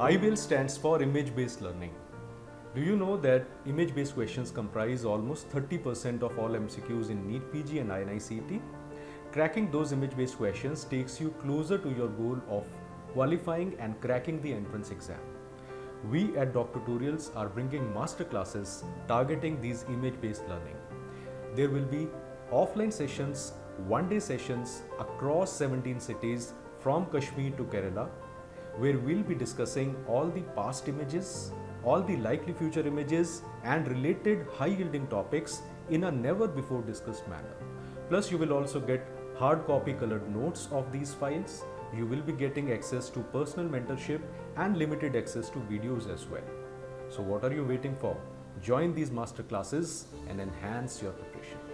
IBL stands for Image Based Learning. Do you know that image based questions comprise almost 30% of all MCQs in NEET PG and INI Cracking those image based questions takes you closer to your goal of qualifying and cracking the entrance exam. We at Doctutorials are bringing master classes targeting these image based learning. There will be offline sessions, one day sessions across 17 cities from Kashmir to Kerala where we'll be discussing all the past images, all the likely future images and related high yielding topics in a never before discussed manner. Plus you will also get hard copy colored notes of these files. You will be getting access to personal mentorship and limited access to videos as well. So what are you waiting for? Join these master classes and enhance your preparation.